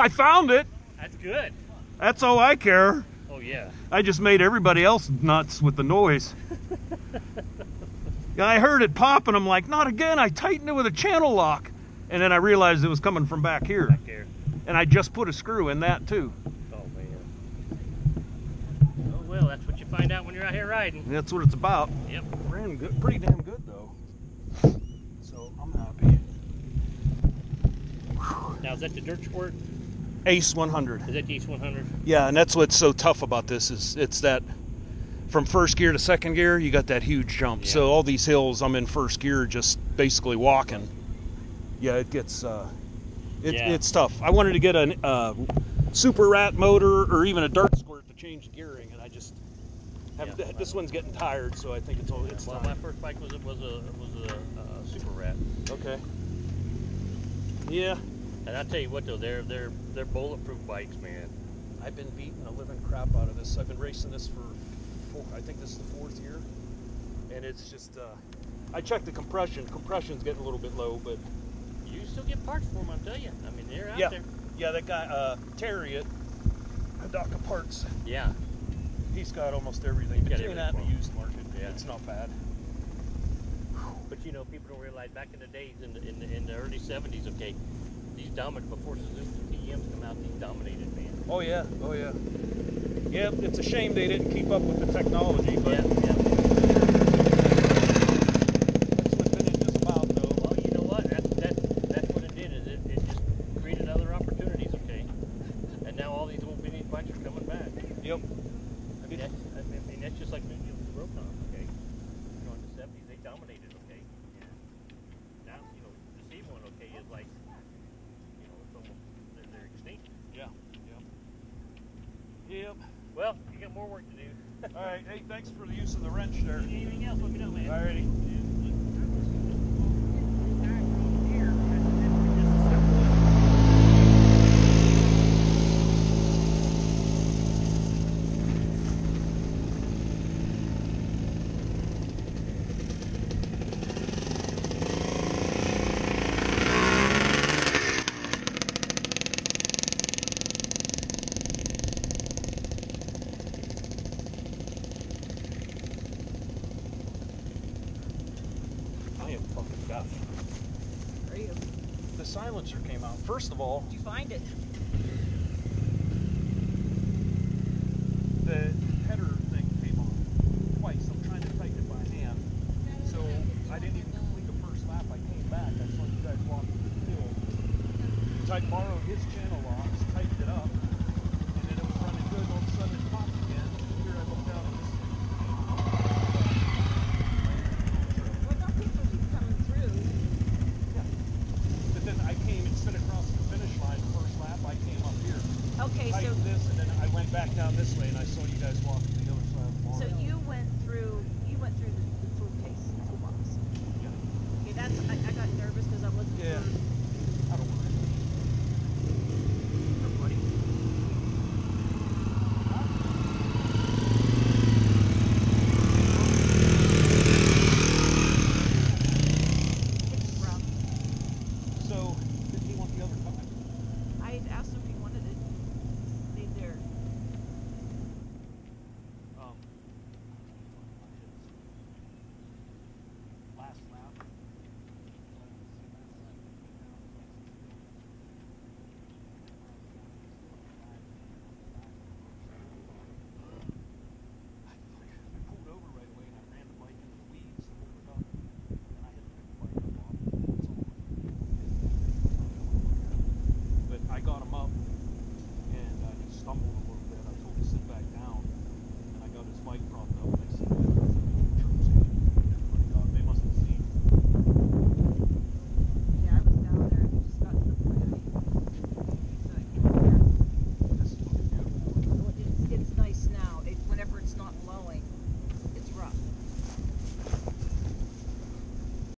I found it. That's good. That's all I care. Oh yeah. I just made everybody else nuts with the noise. I heard it pop and I'm like, not again. I tightened it with a channel lock. And then I realized it was coming from back here. Back there. And I just put a screw in that too. Oh man. Oh well, that's what you find out when you're out here riding. That's what it's about. Yep. Ran good, pretty damn good though. So I'm happy. Now is that the dirt squirt? Ace 100. Is that the Ace 100? Yeah, and that's what's so tough about this is it's that from first gear to second gear, you got that huge jump. Yeah. So all these hills, I'm in first gear, just basically walking. Yeah, it gets uh, it, Yeah. it's tough. I wanted to get a uh, super rat motor or even a dirt squirt to change gearing, and I just have Yeah. this one's getting tired, so I think it's all it's Well, my first bike was a, was a was a uh, Super Rat, Okay. Yeah, and I tell you what though, they're they're they're bulletproof bikes, man. I've been beating the living crap out of this. I've been racing this for, four, I think this is the fourth year, and it's just. Uh, I checked the compression. Compression's getting a little bit low, but You still get parts for them, I tell you. I mean, they're out yeah, there. yeah. That guy uh, Terry at Hodaka Parts, Yeah. he's got almost everything. He's Between that and the used market, Yeah. it's not bad. But you know, people don't realize back in the days, in the, in the, in the early 70s, okay, these dominant, before Suzuki TMs come out, these dominated, man. Oh yeah, oh yeah. Yep, it's a shame they didn't keep up with the technology, but Yeah, yeah. that's what vintage is about, though. Well, you know what? That's, what it did, is it, it just created other opportunities, okay? And now all these old vintage bikes are coming back. Yep. I mean, that's, I mean, I mean, that's just like the, you know, the Rokon, okay? You know, in the 70s, they dominated, okay? And now, you know, the C1, okay, is like, you know, it's almost, they're, they're extinct. Yeah. Yep. Yep. Well, you got more work to do. All right. Hey, thanks for the use of the wrench there. Anything else, let me know, man. Alrighty. I am fucking deaf. Are you? The silencer came out. First of all, Did you find it? the header thing came on twice. I'm trying to tighten it by hand. So I didn't even complete the first lap. I came back. I saw you guys walk through the field. So I borrowed his channel locks, Okay, so. this, and then I went back down this way, and I saw you guys walking the other side of the barn. So you went through, you went through the, the food case toolbox. Yeah. Okay, that's, I, I got nervous because I wasn't. Yeah. Through.